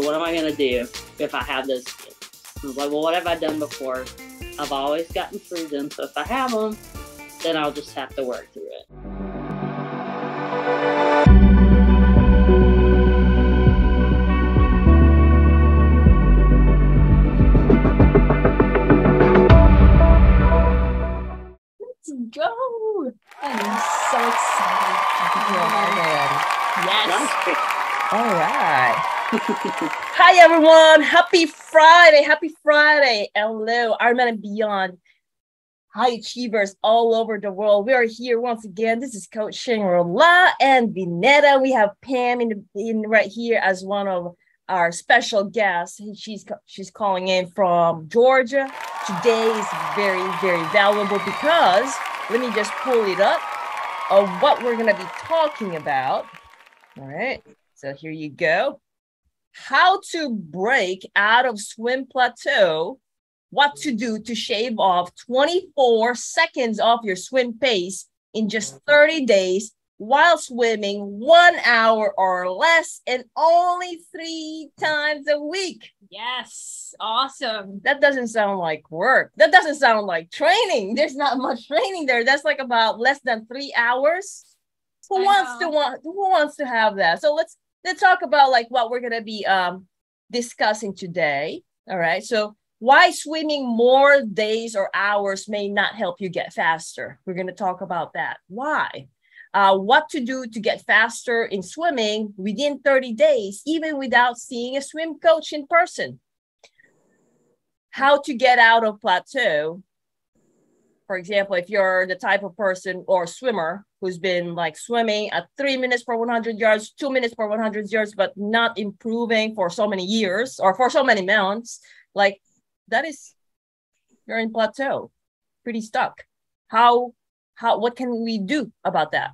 So what am I gonna do if I have those skills? I was like, well, what have I done before? I've always gotten through them. So if I have them, then I'll just have to work through it. Let's go! I'm so excited. Yes. All right. Hi, everyone. Happy Friday. Happy Friday. Hello, Ironman and Beyond. High achievers all over the world. We are here once again. This is Coach Shangrila and Vinetta. We have Pam in, in right here as one of our special guests. She's she's calling in from Georgia. Today is very very valuable because let me just pull it up of what we're going to be talking about. All right. So here you go. How to break out of swim plateau. What to do to shave off 24 seconds off your swim pace in just 30 days while swimming one hour or less and only three times a week. Yes. Awesome. That doesn't sound like work. That doesn't sound like training. There's not much training there. That's like about less than three hours. Who I wants know. to want who wants to have that? So let's let's talk about like what we're gonna be um discussing today. All right. So why swimming more days or hours may not help you get faster. We're gonna talk about that. Why? Uh, what to do to get faster in swimming within 30 days, even without seeing a swim coach in person. How to get out of plateau. For example, if you're the type of person or swimmer who's been like swimming at three minutes per 100 yards, two minutes per 100 yards, but not improving for so many years or for so many months, like that is, you're in plateau, pretty stuck. How, how, what can we do about that?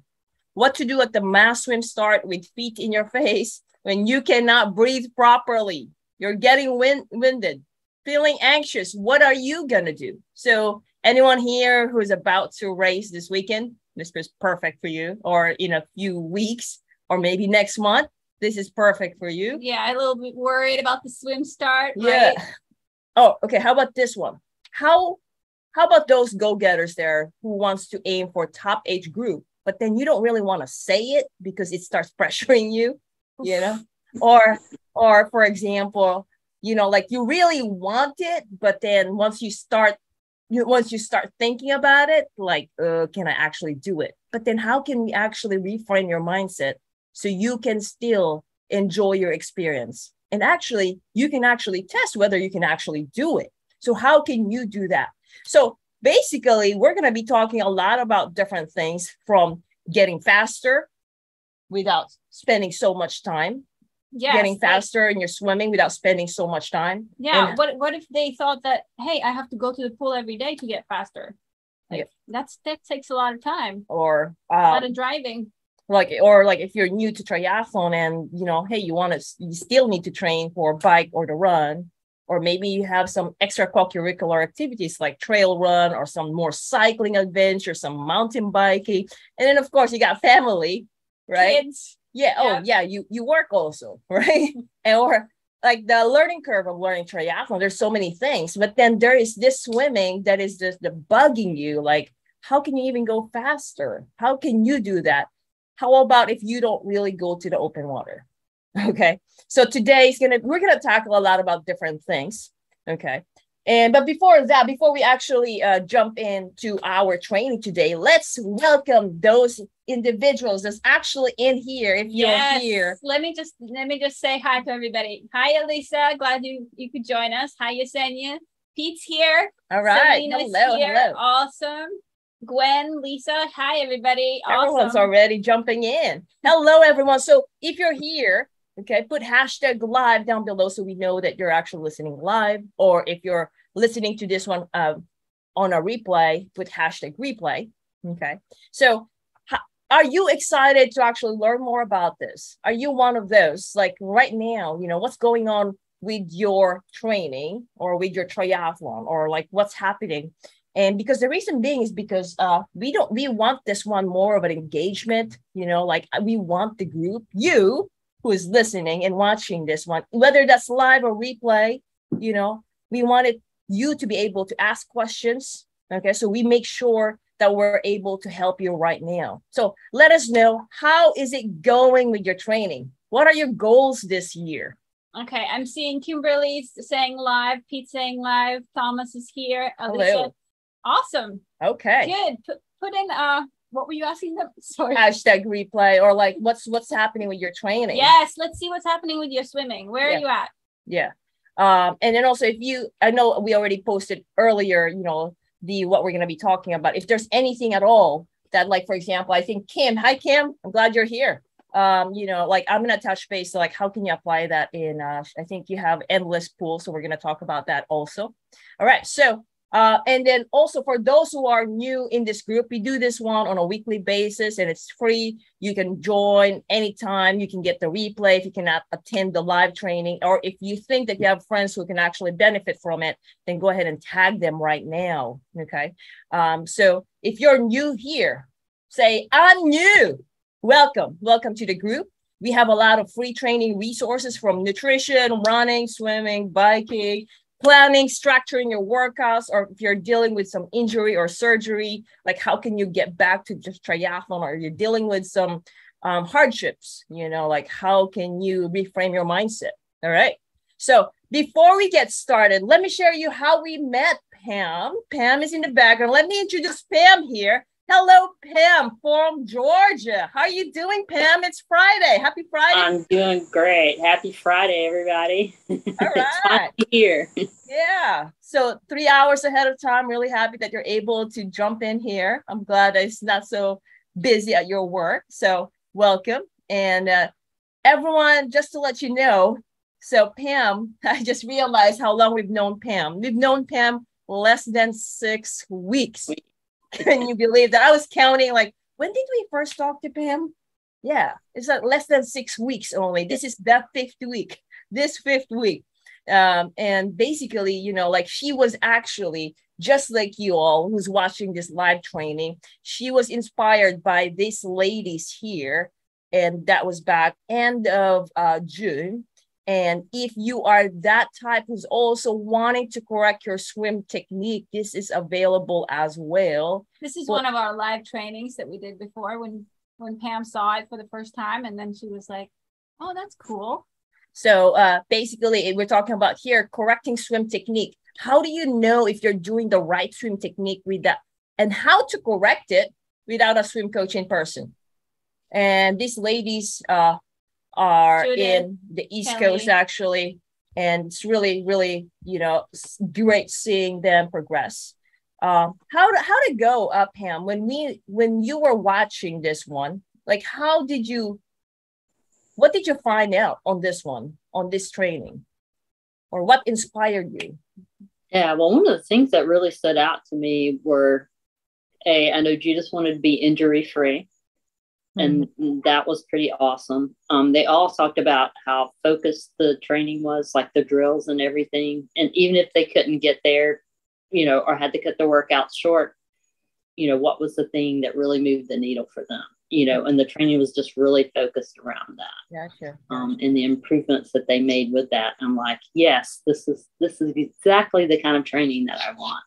What to do at the mass swim start with feet in your face when you cannot breathe properly? You're getting wind, winded, feeling anxious. What are you gonna do? So, anyone here who's about to race this weekend, this is perfect for you, or in a few weeks, or maybe next month, this is perfect for you. Yeah, a little bit worried about the swim start. Yeah. Right? Oh, okay. How about this one? How how about those go-getters there who wants to aim for top age group, but then you don't really want to say it because it starts pressuring you, you know? or or for example, you know, like you really want it, but then once you start you once you start thinking about it, like, uh, can I actually do it? But then how can we actually reframe your mindset so you can still enjoy your experience? And actually, you can actually test whether you can actually do it. So, how can you do that? So, basically, we're going to be talking a lot about different things from getting faster without spending so much time, Yes, getting like- and you're swimming without spending so much time. yeah. And- what what if they thought that hey, I have to go to the pool every day to get faster? Like Yeah. that's that takes a lot of time. or A uh, lot of driving. like or like if you're new to triathlon and you know hey you want to you still need to train for bike or to run or maybe you have some extracurricular activities like trail run or some more cycling adventure some mountain biking and then of course you got family right Kids. Yeah oh Yeah. yeah you you work also right? And or like the learning curve of learning triathlon there's so many things but then there is this swimming that is just the bugging you like how can you even go faster? How can you do that? How about if you don't really go to the open water? Okay so today is gonna we're gonna tackle a lot about different things okay and but before that before we actually uh, jump into our training today let's welcome those individuals that's actually in here if you're Yes. here Let me just let me just say hi to everybody. Hi, Elisa. Glad you you could join us. Hi, Yesenia. Pete's here. all right Selena's hello here. hello Awesome. Gwen, Lisa. Hi, everybody. Everyone's awesome. already jumping in. Hello, everyone. So if you're here, okay, put hashtag live down below so we know that you're actually listening live. Or if you're listening to this one uh, on a replay, put hashtag replay. Okay. So are you excited to actually learn more about this? Are you one of those? Like right now, you know, what's going on with your training or with your triathlon or like what's happening? And because the reason being is because uh, we don't we want this one more of an engagement, you know, like we want the group, you who is listening and watching this one, whether that's live or replay, you know, we wanted you to be able to ask questions. Okay, so we make sure that we're able to help you right now. So let us know how is it going with your training? What are your goals this year? Okay, I'm seeing Kimberly saying live, Pete saying live, Thomas is here, Alicia. Hello. Awesome. Okay. Good. Put, put in uh what were you asking them? Sorry. Hashtag replay or like what's what's happening with your training? Yes, let's see what's happening with your swimming. Where Yeah. are you at? Yeah. Um, and then also if you I know we already posted earlier, you know, the what we're gonna be talking about. If there's anything at all that, like for example, I think Kim, hi Kim, I'm glad you're here. Um, you know, like I'm gonna touch base, So like how can you apply that in uh I think you have endless pool, so we're gonna talk about that also. All right, so uh, and then also for those who are new in this group, we do this one on a weekly basis and it's free. You can join anytime. You can get the replay if you cannot attend the live training, or if you think that you have friends who can actually benefit from it, then go ahead and tag them right now. Okay. Um, so if you're new here, say, I'm new. Welcome. Welcome to the group. We have a lot of free training resources from nutrition, running, swimming, biking, planning, structuring your workouts, or if you're dealing with some injury or surgery, like how can you get back to just triathlon, or you're dealing with some um, hardships, you know, like how can you reframe your mindset? All right. So before we get started, let me share you how we met Pam. Pam is in the background. Let me introduce Pam here. Hello, Pam from Georgia. How are you doing, Pam? It's Friday. Happy Friday. I'm doing great. Happy Friday, everybody. All it's right. hear. Yeah. So three hours ahead of time. Really happy that you're able to jump in here. I'm glad that it's not so busy at your work. So welcome. And uh, everyone, just to let you know, so Pam, I just realized how long we've known Pam. We've known Pam less than six weeks. Can you believe that? I was counting like, when did we first talk to Pam? Yeah, it's like less than six weeks only. This is the fifth week. This fifth week um, and basically, you know, like she was actually just like you all who's watching this live training, she was inspired by these ladies here, and that was back end of uh, June. And if you are that type who's also wanting to correct your swim technique, this is available as well. This is Well- one of our live trainings that we did before when when Pam saw it for the first time and then she was like, "Oh, that's cool." So uh, basically, we're talking about here correcting swim technique. How do you know if you're doing the right swim technique with that, and how to correct it without a swim coach in person? And these ladies uh, are Judith, in the East Kelly. Coast actually, and it's really, really, you know, great seeing them progress. Um, how to, how to go up, Pam? When we when you were watching this one, like how did you what did you find out on this one on this training or what inspired you Yeah, well, one of the things that really stood out to me were a I know Judith wanted to be injury free, and that was pretty awesome. Um, they all talked about how focused the training was, like the drills and everything. And even if they couldn't get there, you know, or had to cut their workouts short, you know, what was the thing that really moved the needle for them? You know, and the training was just really focused around that gotcha um, and the improvements that they made with that. I'm like, yes, this is this is exactly the kind of training that I want.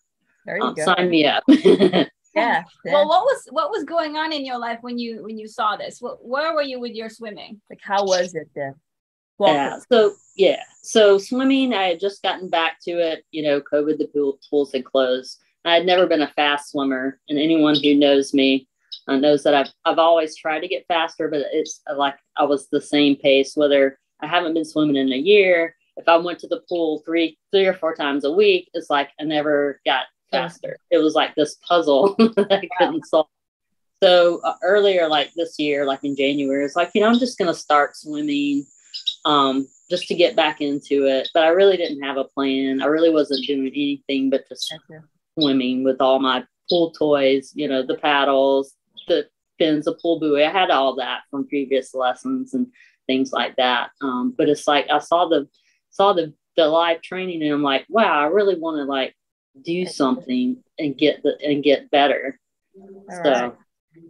there you Um, go sign me up. yeah. Well, what was what was going on in your life when you when you saw this? What, where were you with your swimming? like how was it then well yeah. So yeah. So swimming, I had just gotten back to it. You know, COVID, the pool, pools had closed. I had never been a fast swimmer, and anyone who knows me uh, knows that I've I've always tried to get faster, but it's uh, like I was the same pace. Whether I haven't been swimming in a year, if I went to the pool three three or four times a week, it's like I never got faster. It was like this puzzle that I couldn't solve. So uh, earlier, like this year, like in January, it's like you know I'm just gonna start swimming, um, just to get back into it. But I really didn't have a plan. I really wasn't doing anything but just swimming with all my pool toys, you know, the paddles, the fins, the pool buoy. I had all that from previous lessons and things like that. Um, but it's like I saw the saw the the live training and I'm like, wow, I really want to like do something and get the and get better. All so right.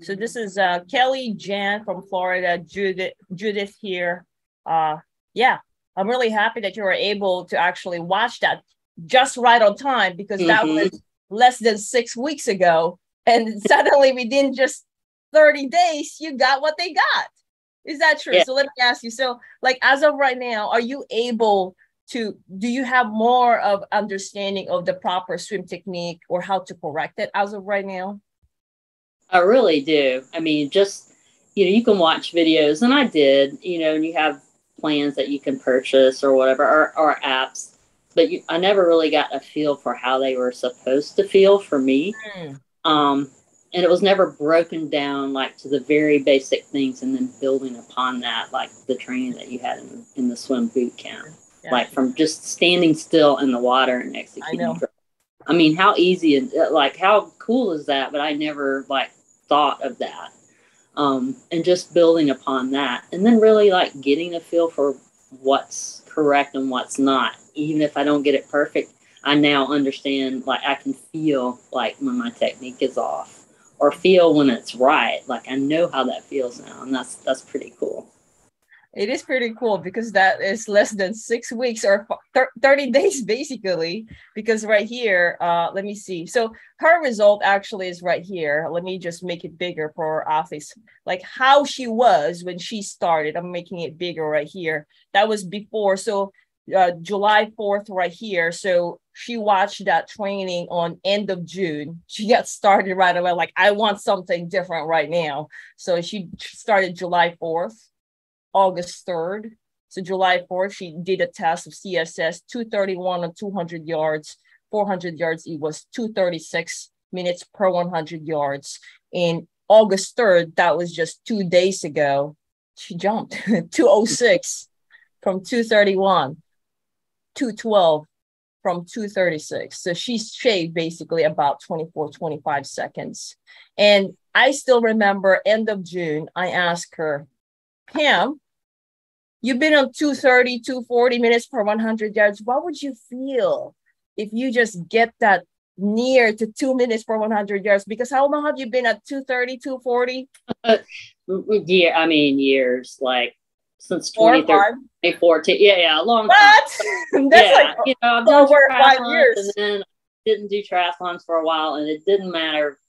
so this is uh kelly jan from florida judith judith here uh, yeah, I'm really happy that you were able to actually watch that just right on time because that Mhm. was less than six weeks ago. And suddenly within just 30 days, you got what they got. Is that true? Yeah. So let me ask you. So, like as of right now, are you able to do you have more of understanding of the proper swim technique or how to correct it as of right now? I really do. I mean, just you know, you can watch videos, and I did. You know, and you have plans that you can purchase or whatever, or, or apps. But you, I never really got a feel for how they were supposed to feel for me. Um, and it was never broken down like to the very basic things, and then building upon that, like the training that you had in, in the swim boot camp, Yeah. like from just standing still in the water and executing. I know. I mean, how easy and uh, like how cool is that? But I never like thought of that. Um, and just building upon that, and then really like getting a feel for what's correct and what's not. Even if I don't get it perfect, I now understand. Like I can feel like when my technique is off, or feel when it's right. Like I know how that feels now, and that's that's pretty cool. It is pretty cool because that is less than six weeks or 30 days, basically. Because right here, uh, let me see. So her result actually is right here. Let me just make it bigger for our office Like how she was when she started. I'm making it bigger right here. That was before. So uh, July 4th, right here. So she watched that training on end of June. She got started right away. Like, I want something different right now. So she started July 4th. August 3rd. So July 4th, she did a test of CSS 231 on 200 yards, 400 yards. It was 236 minutes per 100 yards. In August 3rd, that was just two days ago, she jumped 206 from 231, 212 from 236. So she shaved basically about 24, 25 seconds. And I still remember end of June, I asked her, Pam, you've been on 230, 240 minutes per 100 yards. What would you feel if you just get that near to two minutes per 100 yards? Because how long have you been at 230, 240? Uh, yeah, I mean years like since Four or 2013, five? 2014. Yeah, yeah, a long time. What? That's yeah, like you know, I've done over five years. and then didn't do triathlons for a while, and it didn't matter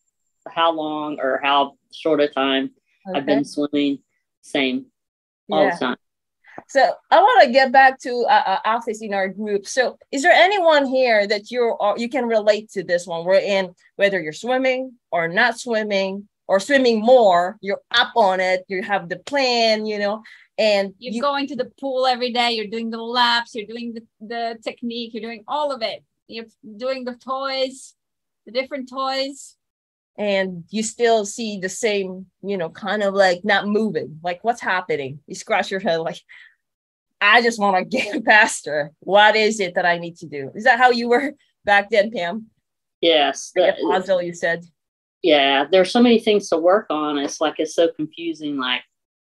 how long or how short a time I've been swimming. Same all Yeah. the time. So I want to get back to uh, office in our group. So is there anyone here that you're uh, you can relate to this one? We're in whether you're swimming or not swimming or swimming more, you're up on it. You have the plan, you know, and You're you, going to the pool every day. You're doing the laps. You're doing the, the technique. You're doing all of it. You're doing the toys, the different toys. And you still see the same, you know, kind of like not moving. Like what's happening? You scratch your head like. I just want to get faster. What is it that I need to do? Is that how you were back then, Pam? Yes, Like the- at Oslo, you said. yeah. There's so many things to work on. It's like it's so confusing. Like,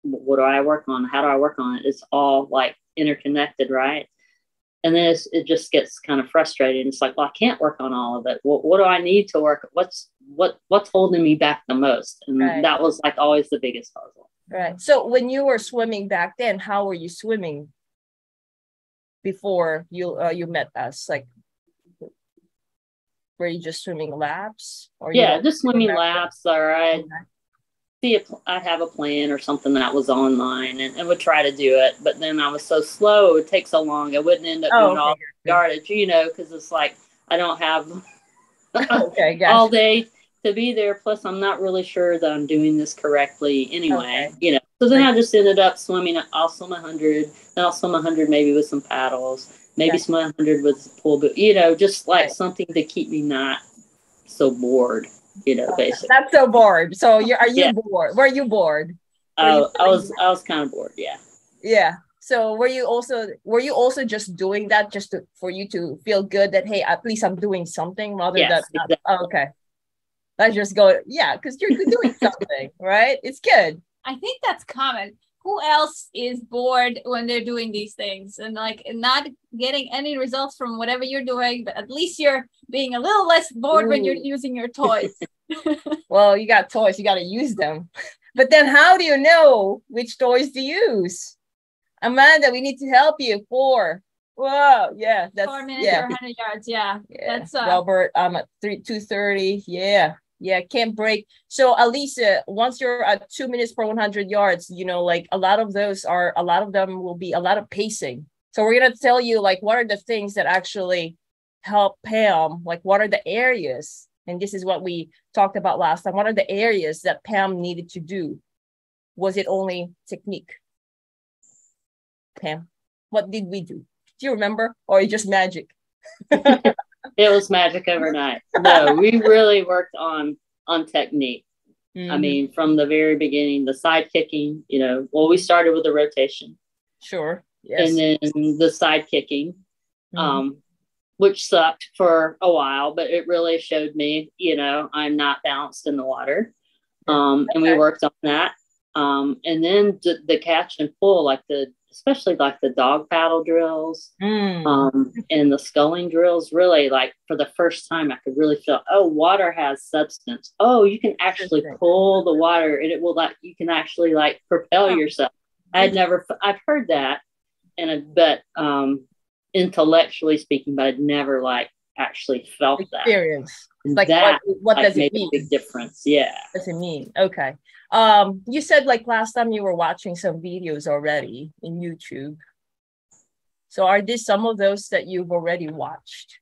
what do I work on? How do I work on it? It's all like interconnected, right? And then it's, it just gets kind of frustrating. It's like, well, I can't work on all of it. What, what do I need to work? What's what what's holding me back the most? And Right. that was like always the biggest puzzle. Right. So when you were swimming back then, how were you swimming before you uh, you met us? Like, were you just swimming laps? Or Yeah, just swimming laps. I Okay. See if I have a plan or something that was online and, and would try to do it. But then I was so slow, it would take so long. I wouldn't end up Oh, doing all okay. the yardage, you know, because it's like I don't have okay, all day to be there. Plus, I'm not really sure that I'm doing this correctly anyway, Okay. you know. So then I just ended up swimming. I'll swim 100, then I'll swim 100 maybe with some paddles, maybe Yeah. swim 100 with a pool buoy, you know, just like Right. something to keep me not so bored, you know, basically. Not so bored. So you are you Yeah. bored? Were you bored? Oh, I, you I was I was kind of bored, yeah. Yeah. So were you also were you also just doing that just to, for you to feel good that hey at least I'm doing something rather Yes, than exactly. oh, okay. Let's just go yeah because you're doing something right. It's good. I think that's common. Who else is bored when they're doing these things and like not getting any results from whatever you're doing, but at least you're being a little less bored when you're using your toys. Well, you got toys, you got to use them. But then how do you know which toys to use? Amanda, we need to help you. Four. Whoa, yeah, that's Four minutes yeah. or 100 yards. Yeah. yeah. That's, uh, Robert. I'm at three two thirty. Yeah, yeah, can't break. So Alisa, once you're at two minutes per one hundred yards, you know, like a lot of those are a lot of them will be a lot of pacing. So we're gonna tell you like what are the things that actually help Pam, like what are the areas, and this is what we talked about last time. What are the areas that Pam needed to do? Was it only technique? Pam, what did we do? Do you remember, or just magic? It was magic overnight. No, we really worked on on technique. I Mhm. mean, from the very beginning, the side kicking, you know, well, we started with the rotation sure. Yes. and then the side kicking, Mhm. um, which sucked for a while, but it really showed me, you know, I'm not balanced in the water. Um, and we worked on that. Um, and then the, the catch and pull, like the, especially like the dog paddle drills, Mm. um, and the sculling drills really like for the first time i could really feel oh water has substance oh you can actually pull the water and it will like you can actually like propel Huh. yourself i had never i've heard that and I- but um intellectually speaking but i'd never like actually felt that experience. Like that what, what like, does it made mean? big difference yeah What does it mean? Okay. Um, you said like last time you were watching some videos already in YouTube. So are these some of those that you've already watched?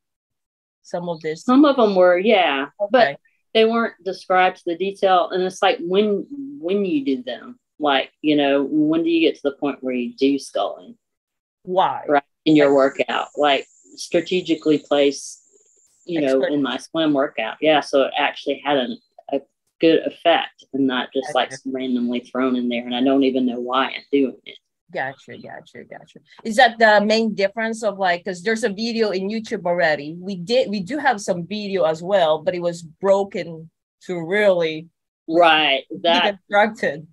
Some of this. some of them were yeah but they weren't described to the detail and it's like when when you do them like you know when do you get to the point where you do sculling Why? right in your workout like strategically place you know Expert. in my swim workout yeah so it actually had an, a good effect and not just like randomly thrown in there and i don't even know why i'm doing it Gotcha, gotcha, gotcha. Is that the main difference of like because there's a video in YouTube already? We did we do have some video as well, but it was broken to really right that deconstructed.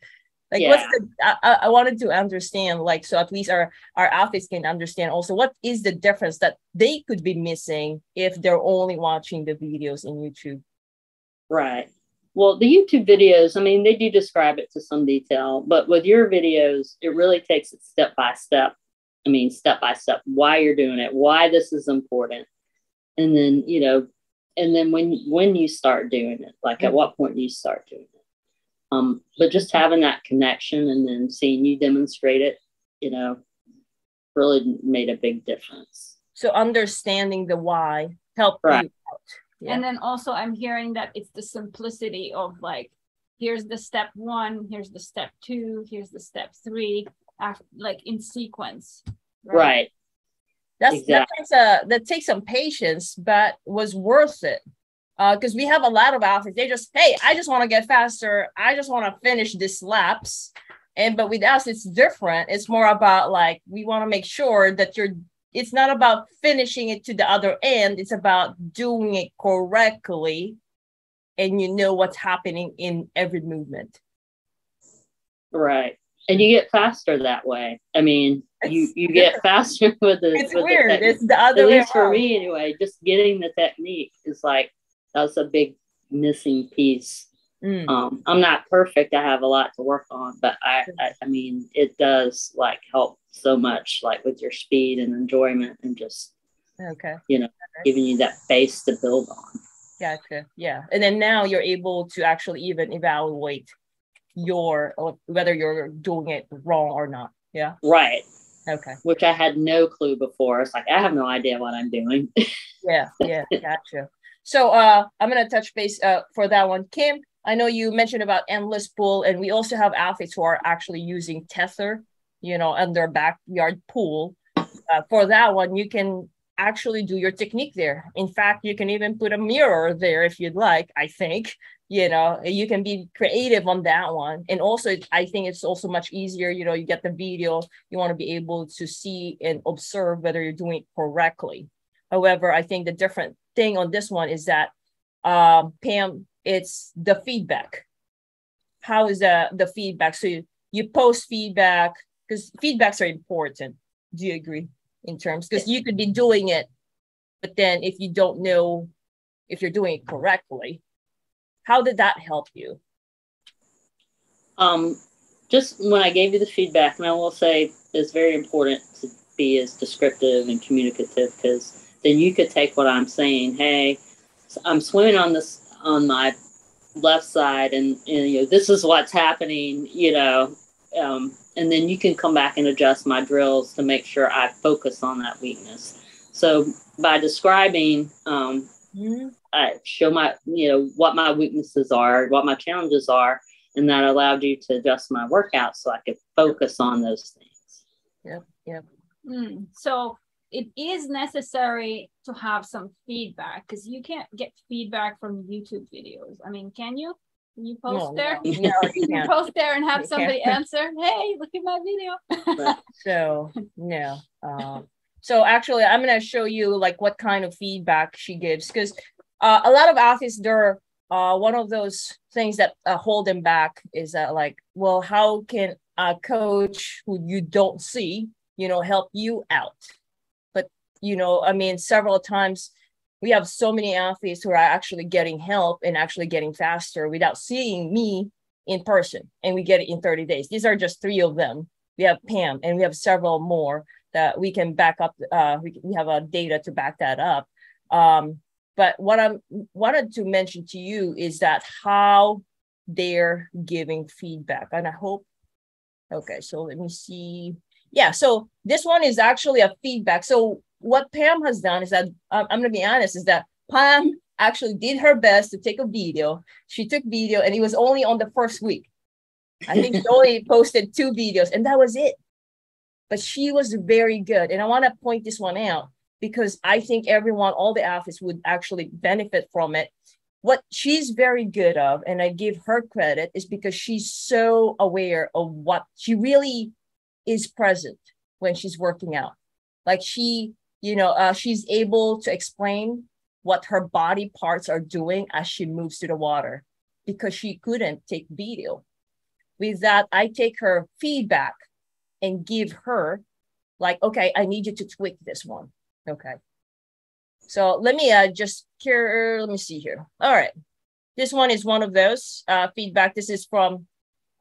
Like Yeah. what's the I, I wanted to understand like so at least our our athletes can understand also what is the difference that they could be missing if they're only watching the videos in YouTube. Right. Well, the YouTube videos, I mean, they do describe it to some detail, but with your videos, it really takes it step by step. I mean, step by step, why you're doing it, why this is important. And then, you know, and then when when you start doing it, like at mm-hmm. what point do you start doing it? Um, but just having that connection and then seeing you demonstrate it, you know, really made a big difference. So understanding the why help Right. you out. Yeah. And then also I'm hearing that it's the simplicity of like, here's the step one, here's the step two, here's the step three, af- like in sequence. Right. That's that takes a that takes some patience, but was worth it. Uh, because we have a lot of athletes, they just, hey, I just want to get faster. I just want to finish this laps. And but with us, it's different. It's more about like we want to make sure that you're. It's not about finishing it to the other end. It's about doing it correctly, and you know what's happening in every movement. Right. And you get faster that way. I mean, you It's you get faster with the It's with weird. technique. It's the other At way least for me anyway, just getting the technique is like that's a big missing piece. Mm. Um, I'm not perfect. I have a lot to work on, but I, I I mean it does like help so much like with your speed and enjoyment and just Okay. You know, giving you that base to build on. Gotcha. Yeah. And then now you're able to actually even evaluate your whether you're doing it wrong or not. Yeah. Right. Okay. Which I had no clue before. It's like I have no idea what I'm doing. Yeah. Yeah. Gotcha. So uh I'm gonna touch base uh for that one. Kim, I know you mentioned about endless pool, and we also have athletes who are actually using tether, you know, on their backyard pool. Uh, for that one, you can actually do your technique there. In fact, you can even put a mirror there if you'd like. I think you know you can be creative on that one, and also I think it's also much easier. You know, you get the video, you want to be able to see and observe whether you're doing it correctly. However, I think the different thing on this one is that um, Pam, it's the feedback. How is the the feedback? So you, you post feedback because feedbacks are important. Do you agree in terms? Because you could be doing it, but then if you don't know if you're doing it correctly, how did that help you? um, just when I gave you the feedback, and I will say it's very important to be as descriptive and communicative because then you could take what I'm saying. Hey, I'm swimming on this on my left side, and, and you know this is what's happening. You know, um, and then you can come back and adjust my drills to make sure I focus on that weakness. So by describing, um, mm-hmm. I show my you know what my weaknesses are, what my challenges are, and that allowed you to adjust my workout so I could focus on those things. Yep. Yep. Mm. So it is necessary to have some feedback because you can't get feedback from YouTube videos. I mean, can you? Can you post no, there? No, no you, you post there and have you somebody can't. answer, hey, look at my video. so no. Um, so actually I'm gonna show you like what kind of feedback she gives because uh, a lot of athletes they're uh, one of those things that uh, hold them back is that like, well, how can a coach who you don't see, you know, help you out? You know, I mean, several times we have so many athletes who are actually getting help and actually getting faster without seeing me in person, and we get it in 30 days. These are just three of them. We have Pam, and we have several more that we can back up. Uh, we, we have a data to back that up. Um, but what I wanted to mention to you is that how they're giving feedback. And I hope, okay, so let me see. Yeah, so this one is actually a feedback. So what Pam has done is that, um, I'm going to be honest, is that Pam actually did her best to take a video. She took video and it was only on the first week. I think she only posted two videos and that was it. But she was very good. And I want to point this one out because I think everyone, all the athletes would actually benefit from it. What she's very good of, and I give her credit, is because she's so aware of what she really is present when she's working out. Like she, you know, uh, she's able to explain what her body parts are doing as she moves to the water because she couldn't take video. With that, I take her feedback and give her, like, okay, I need you to tweak this one Okay. So let me uh, just here, let me see here. All right. This one is one of those uh, feedback. This is from,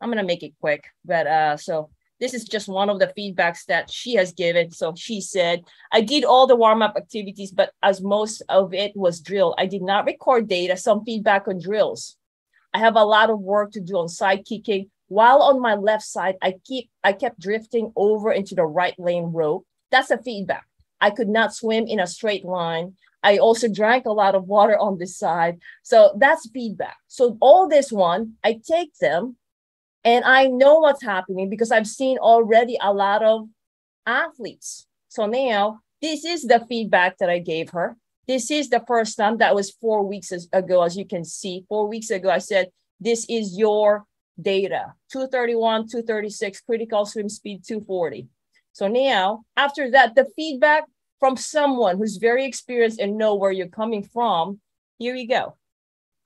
I'm going to make it quick, but uh, so this is just one of the feedbacks that she has given. So she said, I did all the warm up activities, but as most of it was drill, I did not record data, some feedback on drills. I have a lot of work to do on side kicking. While on my left side, I keep I kept drifting over into the right lane rope. That's a feedback. I could not swim in a straight line. I also drank a lot of water on this side. So that's feedback. So all this one, I take them and I know what's happening because I've seen already a lot of athletes. So now this is the feedback that I gave her. This is the first time that was four weeks ago, as you can see. Four weeks ago, I said, This is your data 231, 236, critical swim speed 240. So now, after that, the feedback from someone who's very experienced and know where you're coming from, here you go.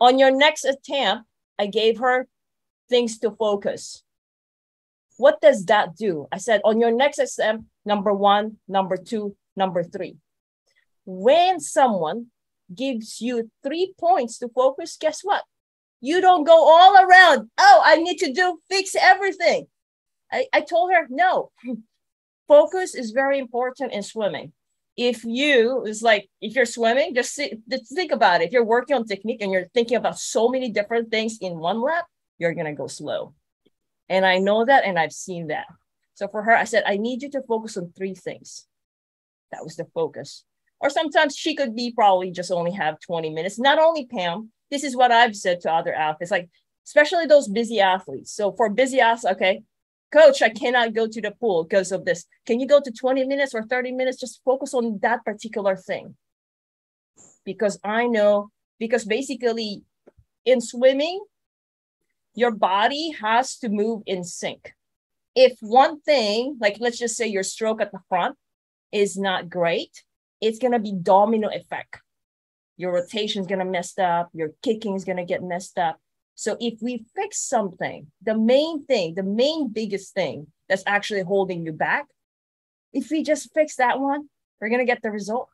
On your next attempt, I gave her things to focus. What does that do? I said, on your next attempt, number one, number two, number three. When someone gives you three points to focus, guess what? You don't go all around. Oh, I need to do fix everything. I, I told her, no, focus is very important in swimming. If you is like if you're swimming, just, see, just think about it. If you're working on technique and you're thinking about so many different things in one lap, you're gonna go slow. And I know that, and I've seen that. So for her, I said, I need you to focus on three things. That was the focus. Or sometimes she could be probably just only have 20 minutes. Not only Pam, this is what I've said to other athletes, like especially those busy athletes. So for busy athletes, okay, coach, I cannot go to the pool because of this. Can you go to 20 minutes or 30 minutes? Just focus on that particular thing. Because I know, because basically in swimming, your body has to move in sync. If one thing, like let's just say your stroke at the front is not great, it's going to be domino effect. Your rotation is going to mess up, your kicking is going to get messed up. So if we fix something, the main thing, the main biggest thing that's actually holding you back, if we just fix that one, we're going to get the result.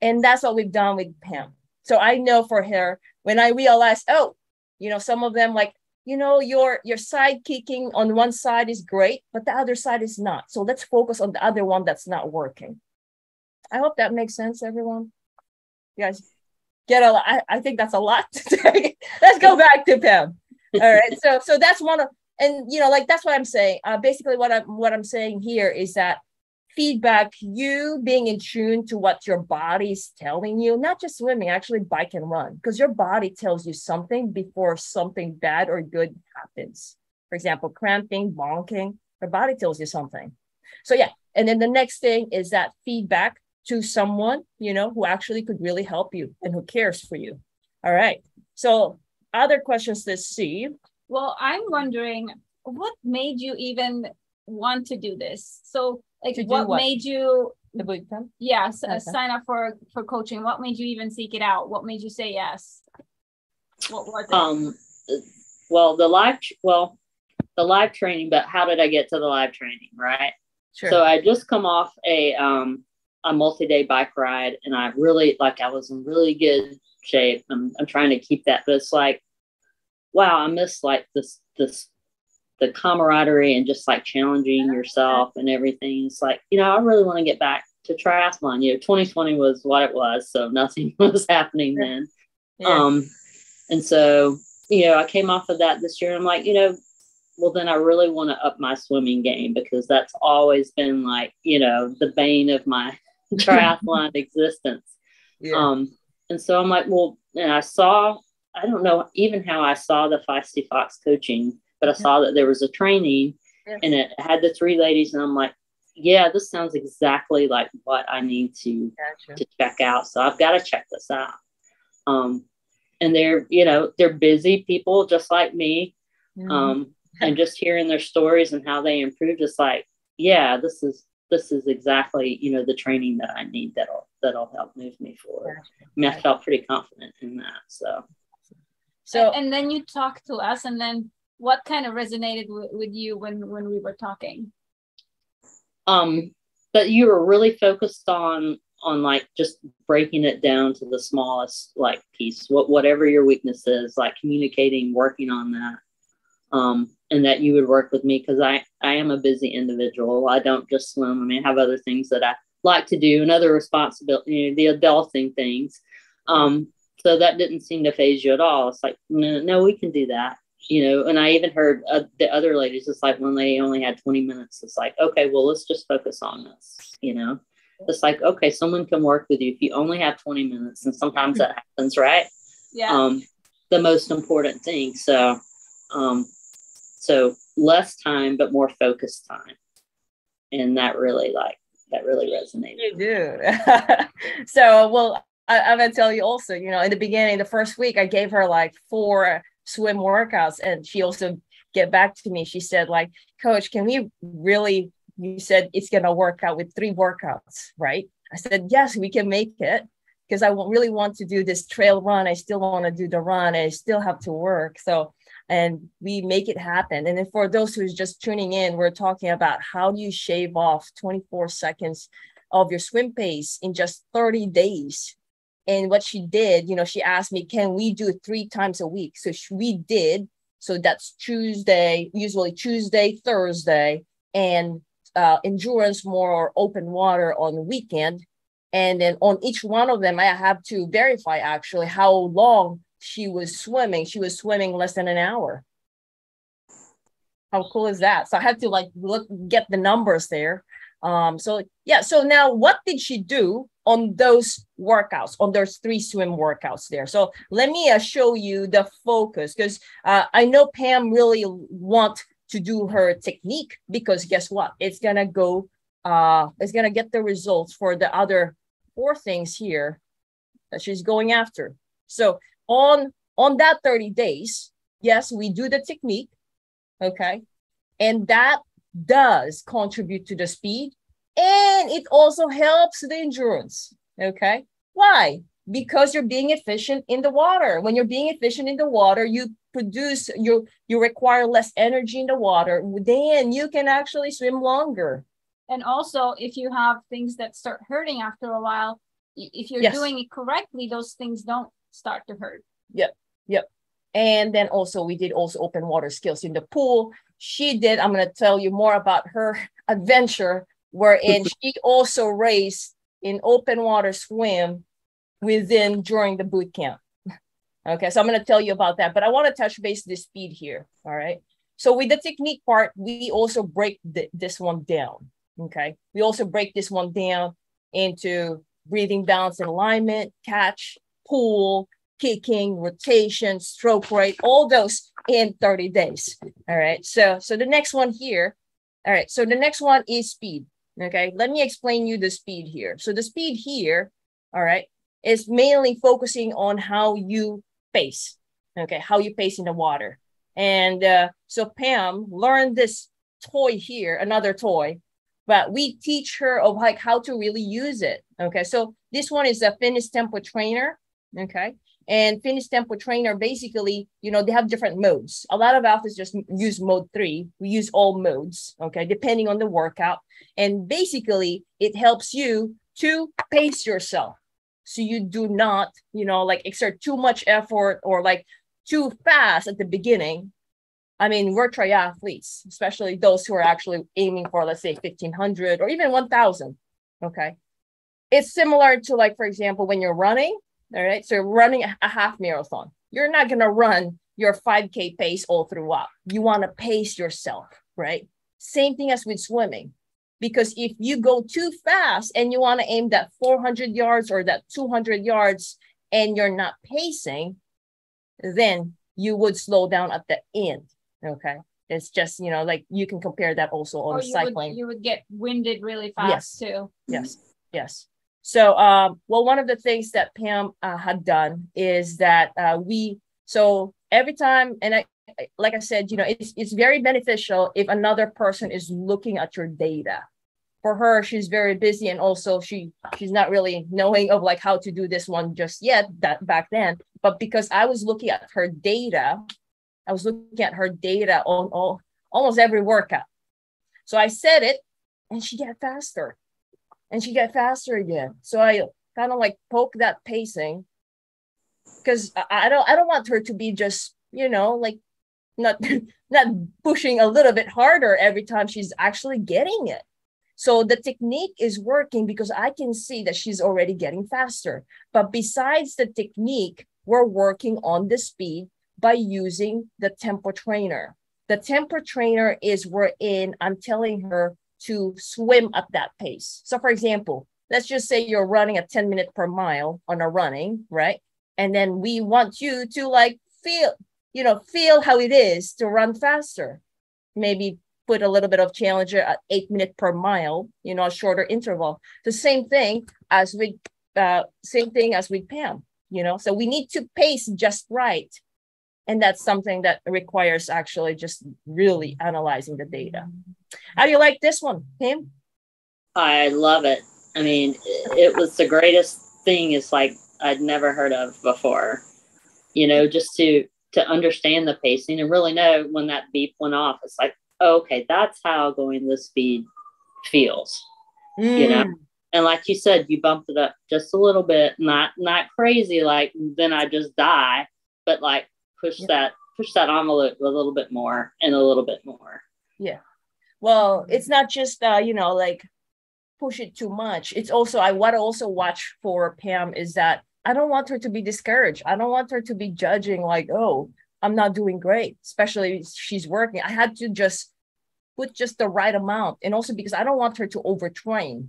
And that's what we've done with Pam. So I know for her, when I realized, oh, you know, some of them like you know your your side kicking on one side is great but the other side is not. So let's focus on the other one that's not working. I hope that makes sense everyone. You guys get a lot I, I think that's a lot today let's go back to pam. All right. So so that's one of and you know like that's what i'm saying. Uh, basically what i'm what i'm saying here is that feedback you being in tune to what your body's telling you not just swimming actually bike and run because your body tells you something before something bad or good happens. For example cramping bonking your body tells you something. So yeah and then the next thing is that feedback to someone you know who actually could really help you and who cares for you. All right so other questions let's see. Well i'm wondering what made you even want to do this? So like what, what, made you the bootcamp? Yes, uh, okay. uh, sign up for for coaching. What made you even seek it out? What made you say yes? What was it? Um, well, the live well, the live training. But how did I get to the live training? Right. Sure. So I just come off a um a multi day bike ride, and I really like I was in really good shape. I'm I'm trying to keep that, but it's like, wow, I miss like this this the camaraderie and just like challenging yourself and everything. It's like, you know, I really want to get back to triathlon. You know, 2020 was what it was, so nothing was happening then. Yeah. Um, and so, you know, I came off of that this year. And I'm like, you know, well, then I really want to up my swimming game because that's always been like, you know, the bane of my triathlon existence. Yeah. Um, and so I'm like, well, and I saw, I don't know even how I saw the Feisty Fox coaching but I saw that there was a training yes. and it had the three ladies, and I'm like, yeah, this sounds exactly like what I need to gotcha. to check out. So I've got to check this out. Um, and they're you know they're busy people just like me, mm-hmm. um, and just hearing their stories and how they improved, it's like, yeah, this is this is exactly you know the training that I need that'll that'll help move me forward. I mean, I felt pretty confident in that. So, so and, and then you talk to us, and then what kind of resonated w- with you when when we were talking? Um but you were really focused on on like just breaking it down to the smallest like piece what whatever your weakness is like communicating working on that. Um and that you would work with me because i i am a busy individual. I don't just swim. I mean i have other things that i like to do and other responsibility you know, the adulting things. Um so that didn't seem to phase you at all. It's like no, no we can do that you know, and I even heard uh, the other ladies, it's like when they only had 20 minutes, it's like, okay, well, let's just focus on this, you know, it's like, okay, someone can work with you if you only have 20 minutes. And sometimes that happens, right? Yeah. Um, the most important thing. So, um, so less time, but more focused time. And that really like, that really resonated. You do. so, well, I, I'm going to tell you also, you know, in the beginning, the first week, I gave her like four swim workouts and she also get back to me. She said like coach can we really you said it's going to work out with three workouts right? I said yes we can make it because i really want to do this trail run. I still want to do the run i still have to work. So and we make it happen. And then for those who's just tuning in we're talking about how do you shave off 24 seconds of your swim pace in just 30 days and what she did, you know, she asked me, can we do three times a week? So she, we did. So that's Tuesday, usually Tuesday, Thursday, and uh, endurance more or open water on the weekend. And then on each one of them, I have to verify actually how long she was swimming. She was swimming less than an hour. How cool is that? So I had to like look, get the numbers there. Um, so yeah, so now what did she do on those workouts, on those three swim workouts there? So let me uh, show you the focus because uh, I know Pam really want to do her technique because guess what? It's gonna go, uh, it's gonna get the results for the other four things here that she's going after. So on on that 30 days, yes, we do the technique, okay, and that does contribute to the speed and it also helps the endurance. Okay. Why? Because you're being efficient in the water. When you're being efficient in the water, you produce you you require less energy in the water. Then you can actually swim longer. And also, if you have things that start hurting after a while, if you're yes. doing it correctly, those things don't start to hurt. Yep. Yep And then also we did also open water skills in the pool. She did, I'm going to tell you more about her adventure wherein she also raced in open water swim within during the boot camp. Okay, so I'm going to tell you about that, but I want to touch base the speed here. All right. So with the technique part, we also break the, this one down. Okay, we also break this one down into breathing, balance, and alignment, catch, pull, kicking, rotation, stroke rate, all those in 30 days. All right. So so the next one here. All right. So the next one is speed. Okay. Let me explain you the speed here. So the speed here, all right, is mainly focusing on how you pace. Okay, how you pace in the water. And uh, so Pam learned this toy here, another toy, but we teach her of like how to really use it. Okay, so this one is a Finis Tempo trainer. Okay, and Finis Tempo trainer basically, you know, they have different modes. A lot of athletes just use mode three. We use all modes. Okay, depending on the workout, and basically it helps you to pace yourself so you do not you know like exert too much effort or like too fast at the beginning i mean we're triathletes especially those who are actually aiming for let's say 1500 or even 1000 okay it's similar to like for example when you're running all right so running a half marathon you're not going to run your 5k pace all throughout you want to pace yourself right same thing as with swimming because if you go too fast and you want to aim that 400 yards or that 200 yards and you're not pacing, then you would slow down at the end. Okay. It's just, you know, like you can compare that also on or you cycling. Would, you would get winded really fast yes. too. Yes. Yes. So, um, well, one of the things that Pam uh, had done is that uh, we, so every time, and I, like I said, you know, it's, it's very beneficial if another person is looking at your data. For her, she's very busy, and also she she's not really knowing of like how to do this one just yet. That back then, but because I was looking at her data, I was looking at her data on all almost every workout. So I said it, and she got faster, and she got faster again. So I kind of like poke that pacing. Because I, don't I don't want her to be just you know like not not pushing a little bit harder every time she's actually getting it. So the technique is working because i can see that she's already getting faster. But besides the technique we're working on the speed by using the tempo trainer. The tempo trainer is wherein i'm telling her to swim at that pace so for example let's just say you're running a 10 minute per mile on a running right and then we want you to like feel you know, feel how it is to run faster. Maybe put a little bit of challenger at eight minutes per mile, you know, a shorter interval. The same thing as with uh, same thing as with Pam, you know. So we need to pace just right. And that's something that requires actually just really analyzing the data. How do you like this one, Pam? I love it. I mean, it was the greatest thing it's like I'd never heard of before. You know, just to to understand the pacing and really know when that beep went off. It's like, oh, okay, that's how going the speed feels, mm. you know. Mm. And like you said, you bumped it up just a little bit, not not crazy, like then I just die, but like push yeah. that push that envelope a little bit more and a little bit more. Yeah. Well, it's not just uh, you know, like push it too much. It's also I want to also watch for Pam is that I don't want her to be discouraged. I don't want her to be judging like, oh, I'm not doing great, especially she's working. I had to just put just the right amount. And also because I don't want her to overtrain.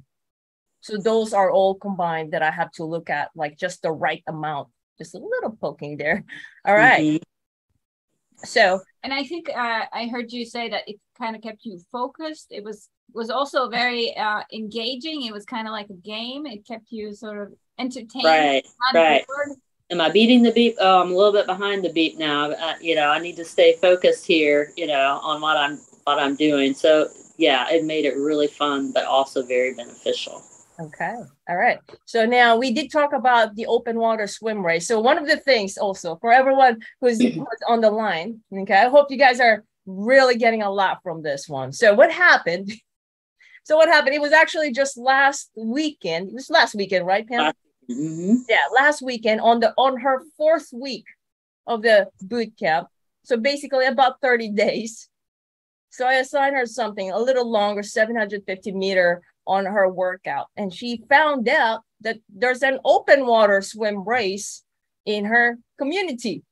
So those are all combined that I have to look at, like just the right amount, just a little poking there. All right. mm-hmm. So, and I think uh, I heard you say that it kind of kept you focused. It was was also very uh, engaging. It was kind of like a game. It kept you sort of entertained. Right, right. Bored. Am I beating the beep? Oh, I'm a little bit behind the beep now. Uh, you know, I need to stay focused here. You know, on what I'm what I'm doing. So yeah, it made it really fun, but also very beneficial. Okay. All right. So now we did talk about the open water swim race. So one of the things also for everyone who's, who's on the line, okay, I hope you guys are really getting a lot from this one. So what happened? So what happened? It was actually just last weekend. It was last weekend, right, Pam? Mm-hmm. Yeah, last weekend on the on her fourth week of the boot camp. So basically about 30 days. So I assigned her something a little longer, 750 meter on her workout. And she found out that there's an open water swim race in her community.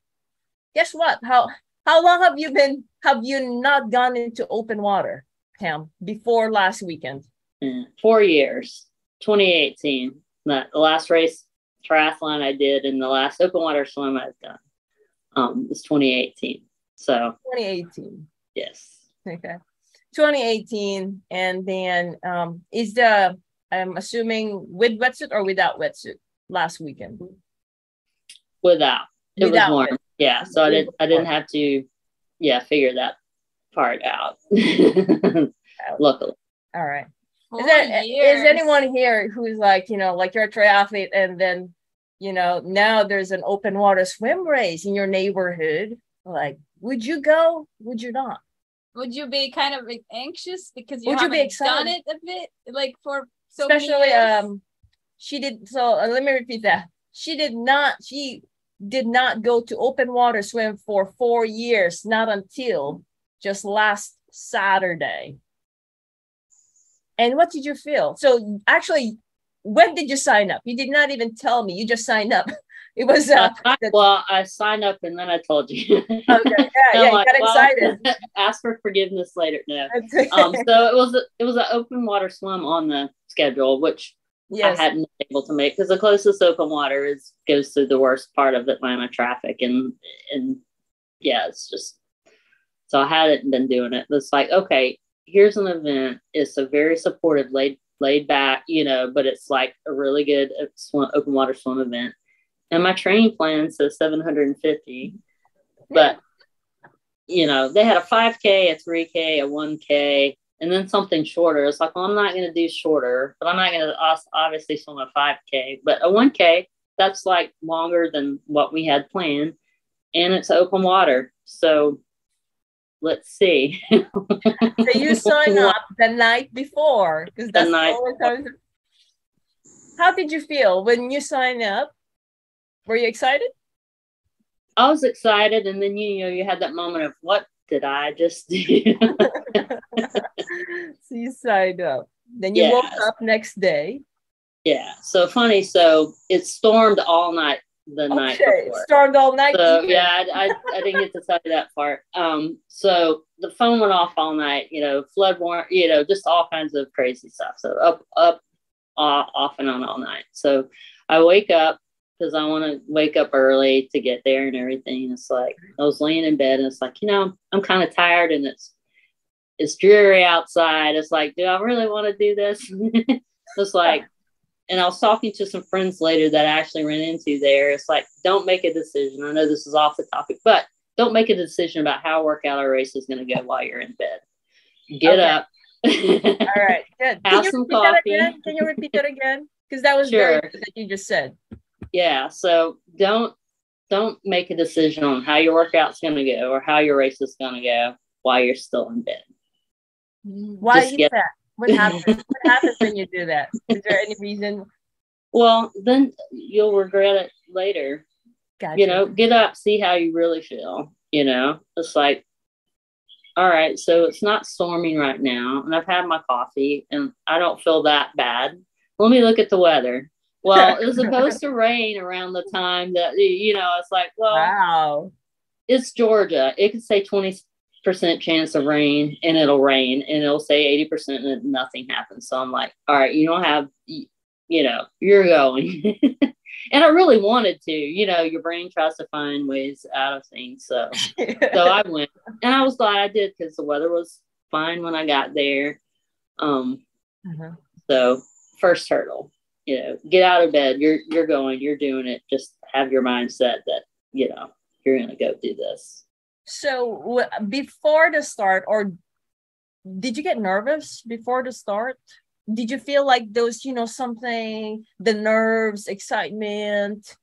Guess what? How how long have you been have you not gone into open water, Pam, before last weekend? Mm, four years. 2018. The last race triathlon I did and the last open water swim I've done um, was 2018. So 2018. Yes. Okay. 2018. And then um, is the, I'm assuming with wetsuit or without wetsuit last weekend? Without. It without was warm. It. Yeah. So I didn't, I didn't have to, yeah, figure that part out. Luckily. All right. Is, there, is anyone here who's like, you know, like you're a triathlete and then, you know, now there's an open water swim race in your neighborhood? Like, would you go? Would you not? Would you be kind of anxious because you would haven't you be excited? done it a bit, like for so especially um, she did. So uh, let me repeat that. She did not. She did not go to open water swim for four years. Not until just last Saturday. And what did you feel? So actually, when did you sign up? You did not even tell me. You just signed up. It was uh, uh, well, I signed up and then I told you. okay, yeah, yeah, like, got excited. Well, ask for forgiveness later. No, um, so it was a, it was an open water swim on the schedule, which yes. I hadn't been able to make because the closest open water is goes through the worst part of Atlanta traffic, and and yeah, it's just so I hadn't been doing it. It's like okay, here's an event. It's a very supportive, laid laid back, you know, but it's like a really good uh, swim, open water swim event. And my training plan says 750, but you know, they had a 5K, a 3K, a 1K, and then something shorter. It's like, well, I'm not going to do shorter, but I'm not going to obviously swim a 5K, but a 1K, that's like longer than what we had planned. And it's open water. So let's see. so you sign up the night before because that's the night. How did you feel when you signed up? Were you excited? I was excited, and then you know you had that moment of what did I just do? so you signed up. Then you woke up next day. Yeah. So funny. So it stormed all night the okay. night before. Stormed all night. So yeah, I, I, I, didn't get to tell you that part. Um, so the phone went off all night. You know, flood warrant. You know, just all kinds of crazy stuff. So up, up, off, off and on all night. So I wake up because I want to wake up early to get there and everything. It's like I was laying in bed and it's like you know I'm kind of tired and it's it's dreary outside. It's like, do I really want to do this? it's like and I was talking to some friends later that I actually ran into there. It's like, don't make a decision. I know this is off the topic, but don't make a decision about how workout or race is going to go while you're in bed. Get okay. up. All right, good. Have some coffee. Can you repeat that again? Because that was sure. very good that you just said. Yeah. So don't don't make a decision on how your workout's going to go or how your race is going to go while you're still in bed. Mm. Why Just is get, that? What happens? what happens when you do that? Is there any reason? Well, then you'll regret it later. Gotcha. You know, get up, see how you really feel. You know, it's like, all right, so it's not storming right now, and I've had my coffee, and I don't feel that bad. Let me look at the weather. Well, it was supposed to rain around the time that you know. It's like, well, wow, it's Georgia. It could say twenty percent chance of rain and it'll rain and it'll say 80% and nothing happens. So I'm like, all right, you don't have, you know, you're going. and I really wanted to, you know, your brain tries to find ways out of things. So, so I went and I was glad I did because the weather was fine when I got there. Um, uh-huh. so first hurdle, you know, get out of bed. You're, you're going, you're doing it. Just have your mindset that, you know, you're going to go do this. So before the start, or did you get nervous before the start? Did you feel like those, you know, something, the nerves, excitement,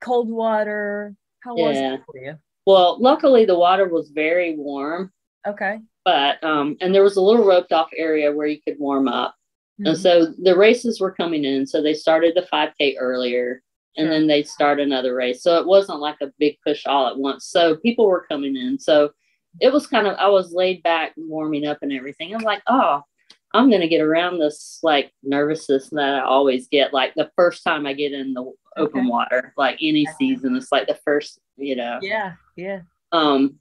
cold water? How yeah. was it for you? Well, luckily the water was very warm. Okay. But um, and there was a little roped off area where you could warm up. Mm-hmm. And so the races were coming in. So they started the 5K earlier and then they'd start another race. So it wasn't like a big push all at once. So people were coming in. So it was kind of I was laid back, warming up and everything. I'm like, oh, I'm gonna get around this like nervousness that I always get. Like the first time I get in the open okay. water, like any season, it's like the first, you know. Yeah, yeah. Um.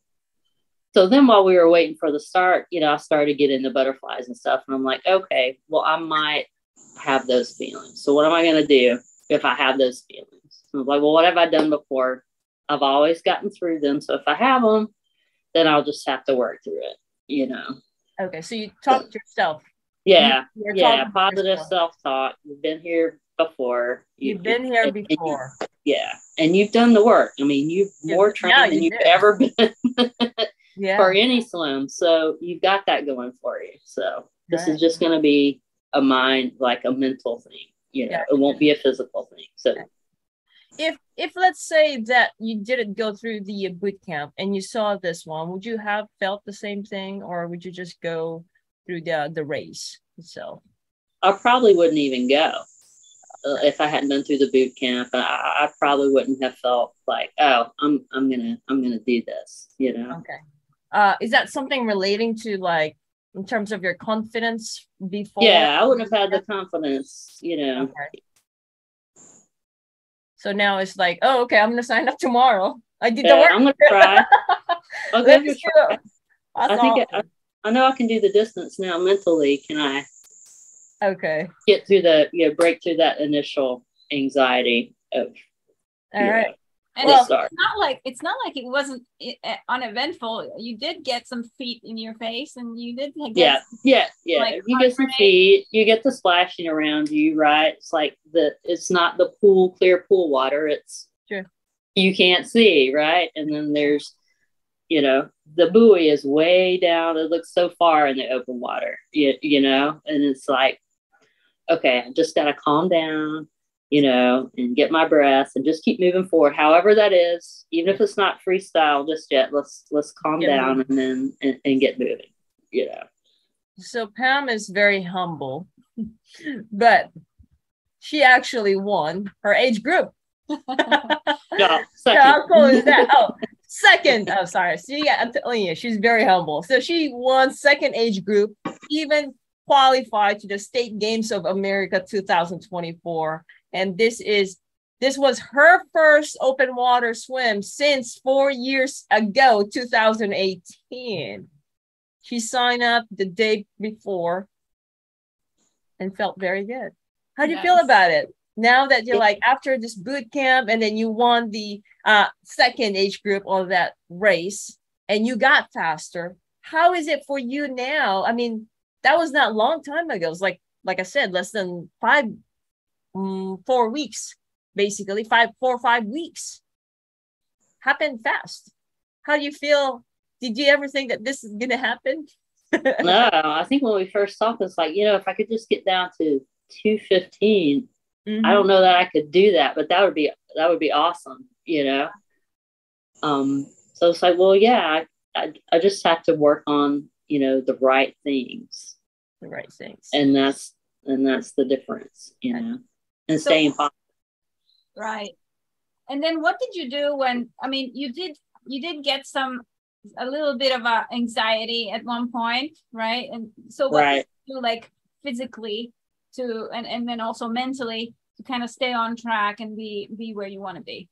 So then while we were waiting for the start, you know, I started getting the butterflies and stuff, and I'm like, okay, well, I might have those feelings. So what am I gonna do if I have those feelings? I was like, well, what have I done before? I've always gotten through them. So if I have them, then I'll just have to work through it, you know. Okay, so you talk to yourself yeah, You're yeah, positive self talk. You've been here before. You, have been here before. You, yeah, and you've done the work. I mean, you've more trained yeah, than you have ever been yeah. for any swim. So you've got that going for you. So this right. is just going to be a mind, like a mental thing. You know, yeah. it won't be a physical thing. So. If if let's say that you didn't go through the boot camp and you saw this one, would you have felt the same thing, or would you just go through the the race itself? I probably wouldn't even go uh, if I hadn't been through the boot camp. I, I probably wouldn't have felt like, oh, I'm I'm gonna I'm gonna do this. You know. Okay. Uh, is that something relating to like in terms of your confidence before? Yeah, I wouldn't have had the confidence. You know. Okay. So now it's like, oh, okay, I'm gonna sign up tomorrow. I did yeah, the work. I'm gonna try. I'll give it a. I think I, I know I can do the distance now mentally. Can I? Okay. Get through the, you know, break through that initial anxiety of. All right. Know, and well, it's not like it's not like it wasn't eh, uneventful. You did get some feet in your face, and you did get yeah, yeah, yeah. Like, you get some feet. You get the splashing around you, right? It's like the it's not the pool, clear pool water. It's True. you can't see, right? And then there's you know the buoy is way down it looks so far in the open water you, you know and it's like okay i just got to calm down you know and get my breath and just keep moving forward however that is even if it's not freestyle just yet let's let's calm get down and then and, and get moving you know so pam is very humble but she actually won her age group yeah, how cool is that? Oh, second. Oh, sorry. See, yeah, I'm telling you, she's very humble. So she won second age group, even qualified to the State Games of America 2024. And this is this was her first open water swim since four years ago, 2018. She signed up the day before and felt very good. How do you nice. feel about it? now that you're like after this boot camp and then you won the uh, second age group of that race and you got faster how is it for you now i mean that was not a long time ago it was like like i said less than five um, four weeks basically five four or five weeks happened fast how do you feel did you ever think that this is gonna happen no i think when we first talked it's like you know if i could just get down to 215 Mm-hmm. I don't know that I could do that, but that would be that would be awesome, you know. Um, so it's like, well, yeah, I, I, I just have to work on, you know, the right things. The right things. And that's and that's the difference, you know. And so, staying positive. Right. And then what did you do when I mean you did you did get some a little bit of a anxiety at one point, right? And so what right. did you do like physically to and, and then also mentally to kind of stay on track and be be where you want to be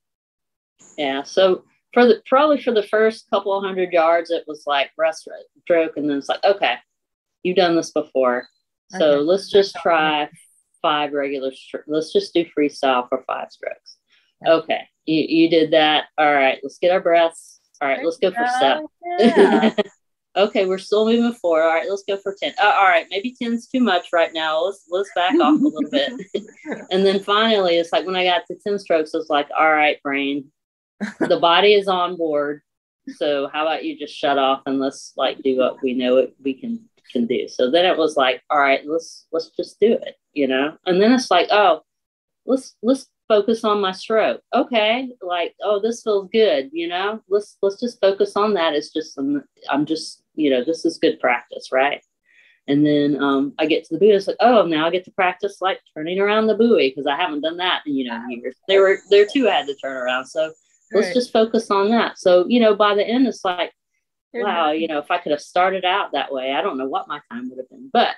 yeah so for the probably for the first couple of hundred yards it was like breaststroke and then it's like okay you've done this before so okay. let's just try five regular let's just do freestyle for five strokes okay you, you did that all right let's get our breaths all right let's go for step yeah. okay, we're still moving forward. All right, let's go for 10. Uh, all right, maybe 10's too much right now. Let's let's back off a little bit. and then finally, it's like when I got to 10 strokes, it's like, all right, brain, the body is on board. So how about you just shut off and let's like do what we know it we can can do. So then it was like, all right, let's let's just do it, you know? And then it's like, oh, let's let's focus on my stroke. Okay, like oh, this feels good. You know, let's let's just focus on that. It's just I'm, I'm just you know this is good practice, right? And then um, I get to the buoy. It's like, oh, now I get to practice like turning around the buoy because I haven't done that in you know years. There were there too had to turn around. So let's right. just focus on that. So you know, by the end, it's like, wow, you know, if I could have started out that way, I don't know what my time would have been. But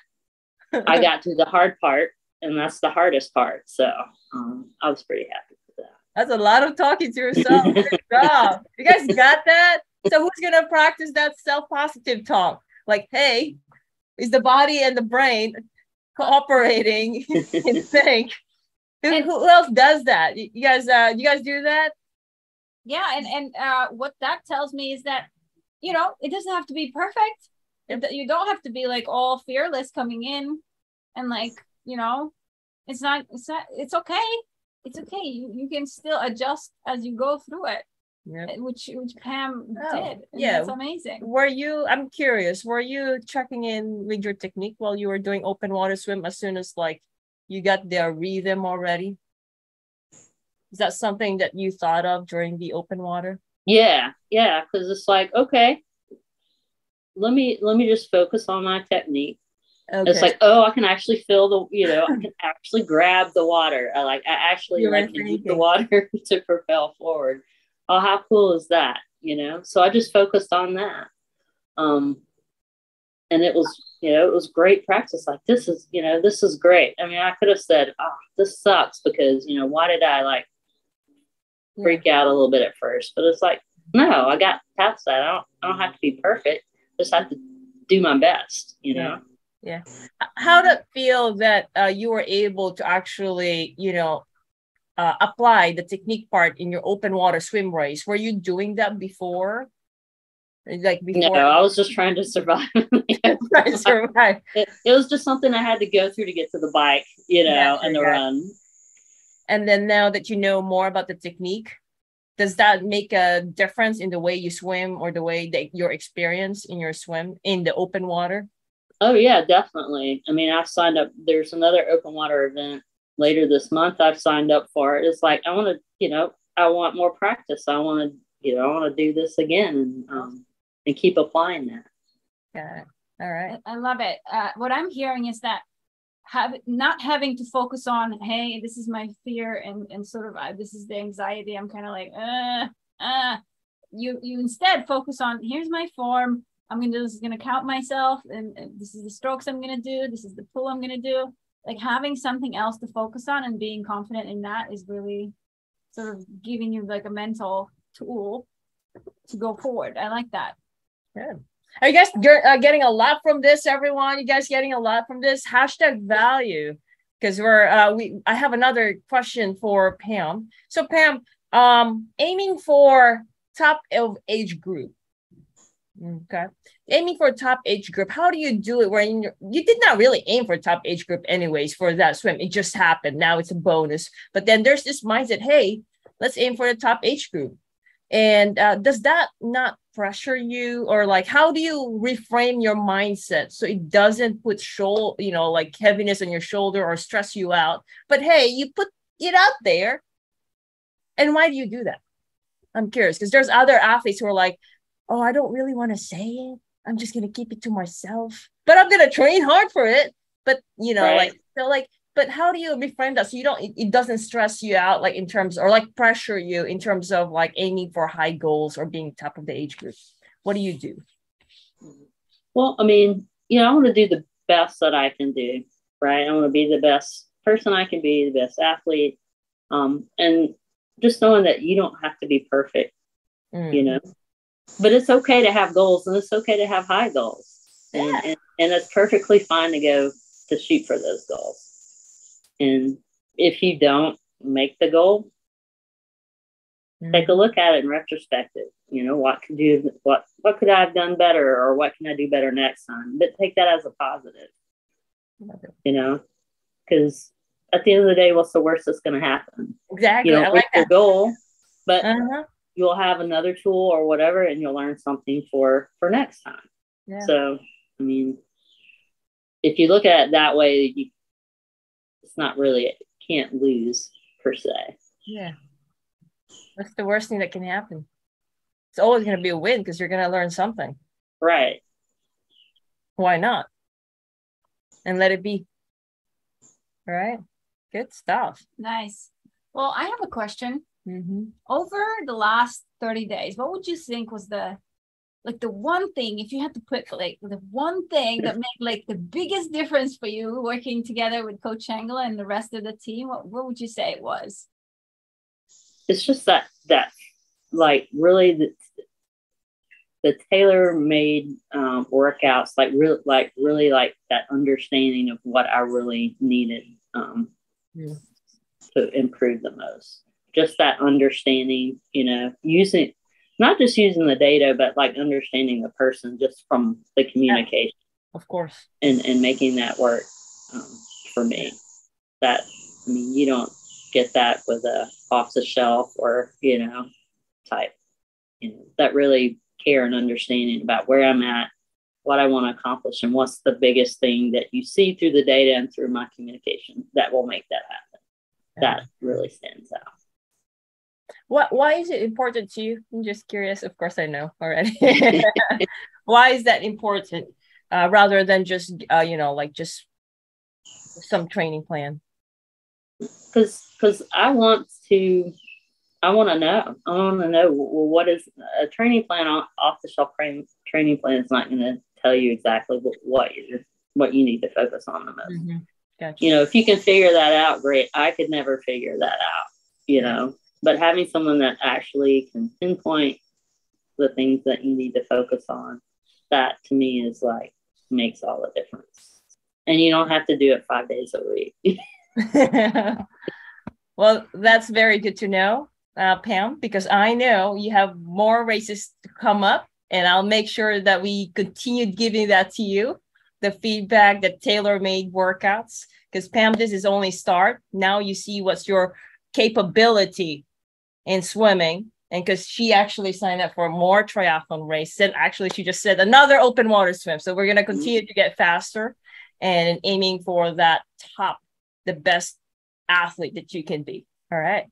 I got to the hard part, and that's the hardest part. So um, I was pretty happy with that. That's a lot of talking to yourself. Good job. You guys got that? So who's gonna practice that self-positive talk? Like, hey, is the body and the brain cooperating in sync? Who, who, else does that? You guys, uh, you guys do that? Yeah, and and uh, what that tells me is that you know it doesn't have to be perfect. Yep. You don't have to be like all fearless coming in, and like you know, it's not. It's not. It's okay. It's okay. You you can still adjust as you go through it. Yep. Uh, which which Pam oh, did. yeah, it's amazing. Were you? I'm curious. Were you checking in with your technique while you were doing open water swim as soon as like you got the rhythm already? Is that something that you thought of during the open water? Yeah, yeah, because it's like okay, let me let me just focus on my technique. Okay. It's like, oh, I can actually feel the, you know, I can actually grab the water. I like, I actually like to use the water to propel forward oh, how cool is that? You know, so I just focused on that. Um, and it was, you know, it was great practice. Like, this is, you know, this is great. I mean, I could have said, oh, this sucks because, you know, why did I like freak out a little bit at first? But it's like, no, I got past that. I don't, I don't have to be perfect. Just have to do my best, you know? Yeah. How did it feel that uh, you were able to actually, you know, uh, apply the technique part in your open water swim race. Were you doing that before? Like before? No, I was just trying to survive. trying to survive. It, it, was just something I had to go through to get to the bike, you know, yeah, and the run. And then now that you know more about the technique, does that make a difference in the way you swim or the way that your experience in your swim in the open water? Oh yeah, definitely. I mean, I've signed up. There's another open water event later this month I've signed up for it. It's like I want to, you know, I want more practice. I want to, you know, I want to do this again and um, and keep applying that. Yeah. All right. I love it. Uh, what I'm hearing is that have not having to focus on, hey, this is my fear and and sort of uh, this is the anxiety. I'm kind of like, uh, uh. You you instead focus on here's my form. I'm gonna is gonna count myself, and, and this is the strokes I'm gonna do. This is the pull I'm gonna do like having something else to focus on and being confident in that is really sort of giving you like a mental tool to go forward. I like that. Good. Are you guys uh, getting a lot from this, everyone? You guys getting a lot from this hashtag value? Because we're uh, we. I have another question for Pam. So Pam, um, aiming for top of age group. Okay aiming for top age group how do you do it when you did not really aim for top age group anyways for that swim it just happened now it's a bonus but then there's this mindset hey let's aim for the top age group and uh, does that not pressure you? Or like how do you reframe your mindset so it doesn't put shoulder you know like heaviness on your shoulder or stress you out? But hey you put it out there. And why do you do that? I'm curious because there's other athletes who are like oh i don't really want to say it. I'm just gonna keep it to myself, but I'm gonna train hard for it. But you know, right. like so, like, but how do you reframe that so you don't it, it doesn't stress you out, like in terms or like pressure you in terms of like aiming for high goals or being top of the age group? What do you do? Well, I mean, you know, I want to do the best that I can do, right? I want to be the best person I can be, the best athlete, um, and just knowing that you don't have to be perfect, mm. you know but it's okay to have goals and it's okay to have high goals. And, yeah. and, and it's perfectly fine to go to shoot for those goals. And if you don't make the goal, mm-hmm. take a look at it in retrospective. You know, what could you what what could I have done better or what can I do better next time? But take that as a positive. You know, because at the end of the day, what's the worst that's going to happen? Exactly. You know, I like your goal, but uh-huh you'll have another tool or whatever and you'll learn something for for next time yeah. so i mean if you look at it that way you it's not really it can't lose per se yeah that's the worst thing that can happen it's always going to be a win because you're going to learn something right why not and let it be. All right. Good stuff. Nice. Well, I have a question. Mm-hmm. Over the last 30 days, what would you think was the like the one thing if you had to put like the one thing that made like the biggest difference for you working together with coach Shangrila and the rest of the team what, what would you say it was it's just that that like really the, the tailor made um, workouts like really like really like that understanding of what i really needed um, yeah. to improve the most just that understanding you know using not just using the data, but like understanding the person just from the communication. Yeah, of course. And, and making that work um, for me. That, I mean, you don't get that with a off the shelf or, you know, type. You know, that really care and understanding about where I'm at, what I want to accomplish, and what's the biggest thing that you see through the data and through my communication that will make that happen. Yeah. That really stands out. What? Why is it important to you? I'm just curious. Of course, I know already. why is that important, uh, rather than just uh, you know like just some training plan? Because because I want to, I want to know. I want to know well, what is a training plan off the shelf training training plan is not going to tell you exactly what, what you what you need to focus on the most. Mm-hmm. Gotcha. You know, if you can figure that out, great. I could never figure that out. You know, but having someone that actually can pinpoint the things that you need to focus on that to me is like makes all the difference. And you don't have to do it five days a week. Well that's very good to know uh, pam because i know you have more races to come up and i'll make sure that we continue giving that to you the feedback the tailor-made workouts because pam this is only start. Now you see what's your capability in swimming and because she actually signed up for more triathlon race and actually she just said another open water swim. So we're going to mm-hmm. continue to get faster and aiming for that top the best athlete that you can be. All right?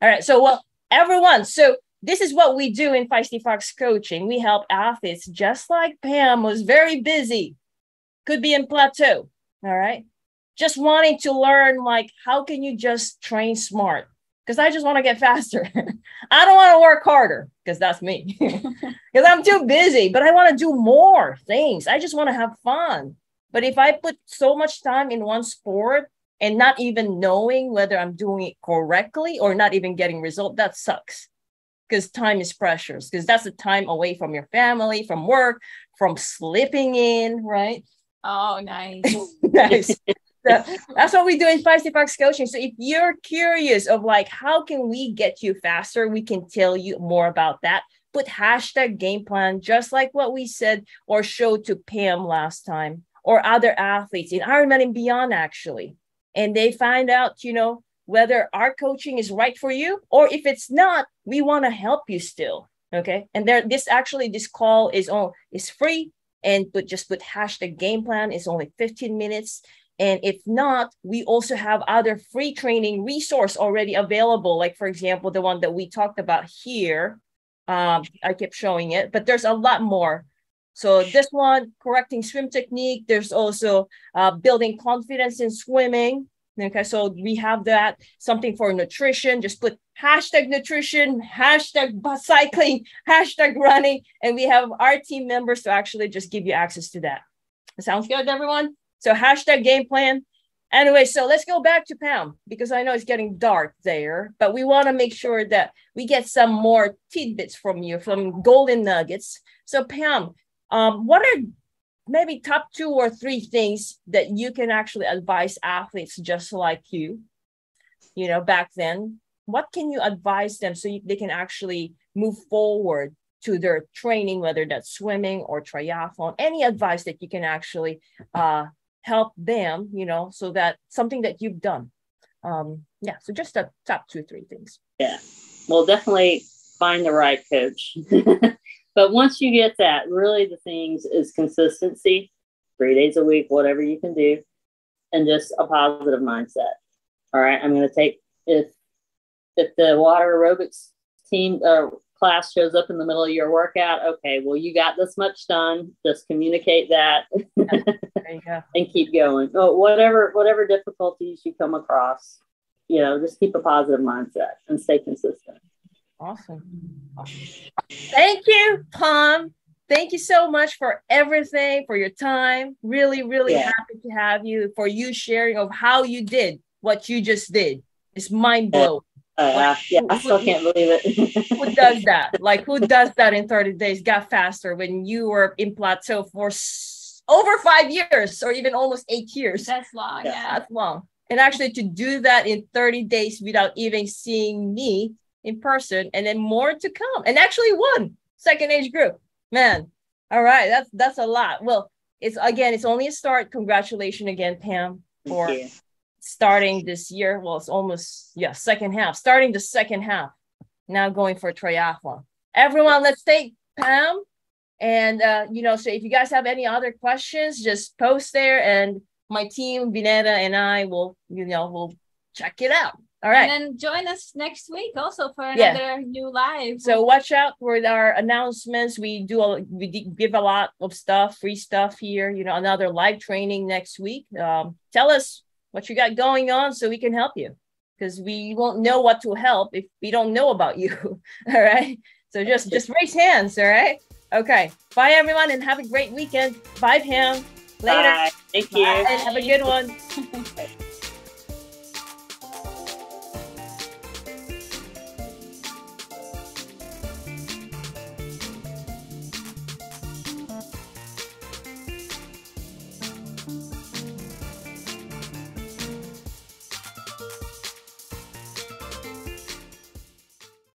All right so well everyone so this is what we do in feisty fox coaching. We help athletes just like pam was very busy could be in plateau all right? Just wanting to learn like how can you just train smart because I just want to get faster. I don't want to work harder because that's me. Because I'm too busy, but I want to do more things. I just want to have fun. But if I put so much time in one sport and not even knowing whether I'm doing it correctly or not even getting result, that sucks. Because time is precious. Because that's the time away from your family, from work, from sleeping in, right? Oh, nice. nice that's what we do in Feisty Fox coaching. So if you're curious of like how can we get you faster, we can tell you more about that. Put hashtag game plan, just like what we said or showed to Pam last time, or other athletes in Ironman and beyond, actually. And they find out, you know, whether our coaching is right for you, or if it's not, we want to help you still. Okay. And there, this actually, this call is on is free and put just put hashtag game plan. It's only 15 minutes and if not, we also have other free training resource already available. Like for example, the one that we talked about here. Um, I kept showing it, but there's a lot more. So this one, correcting swim technique. There's also uh, building confidence in swimming. Okay, so we have that. Something for nutrition. Just put hashtag nutrition, hashtag cycling, hashtag running, and we have our team members to actually just give you access to that. Sounds good, everyone? So hashtag game plan. Anyway, so let's go back to Pam because I know it's getting dark there, but we want to make sure that we get some more tidbits from you, from golden nuggets. So Pam, um, what are maybe top two or three things that you can actually advise athletes just like you, you know, back then? What can you advise them so you, they can actually move forward to their training, whether that's swimming or triathlon? Any advice that you can actually uh, help them, you know, so that something that you've done. Um, yeah, so just the top two, three things. Yeah. Well, definitely find the right coach. but once you get that, really the things is consistency, three days a week, whatever you can do, and just a positive mindset. All right. I'm going to take, if, if the water aerobics team, uh, class shows up in the middle of your workout, okay, well, you got this much done. Just communicate that and keep going. Oh, whatever, whatever difficulties you come across, you know, just keep a positive mindset and stay consistent. Awesome. Thank you, Pam. Thank you so much for everything, for your time. Really, really yeah. happy to have you, for you sharing of how you did what you just did. It's mind blowing. Uh, yeah, I still can't believe it. who does that? Like, who does that in 30 days? Got faster when you were in plateau for s- over five years or even almost eight years. That's long. Yeah. yeah. That's long. And actually, to do that in 30 days without even seeing me in person, and then more to come, and actually one second age group. Man, all right, that's that's a lot. Well, it's again, it's only a start. Congratulations again, Pam, for starting this year. Well, it's almost yeah, second half. Starting the second half. Now going for triathlon. Everyone, let's thank Pam. And uh, you know, so if you guys have any other questions, just post there, and my team, Vineta, and I will, you know, will check it out. All right. And then join us next week also for another yeah. new live. So watch out for our announcements. We do a, we give a lot of stuff, free stuff here. You know, another live training next week. Um, tell us what you got going on so we can help you because we won't know what to help if we don't know about you. all right. So just just raise hands. All right. Okay. Bye everyone and have a great weekend. Bye Pam. Later. Bye. Thank you. Bye. Have a good one.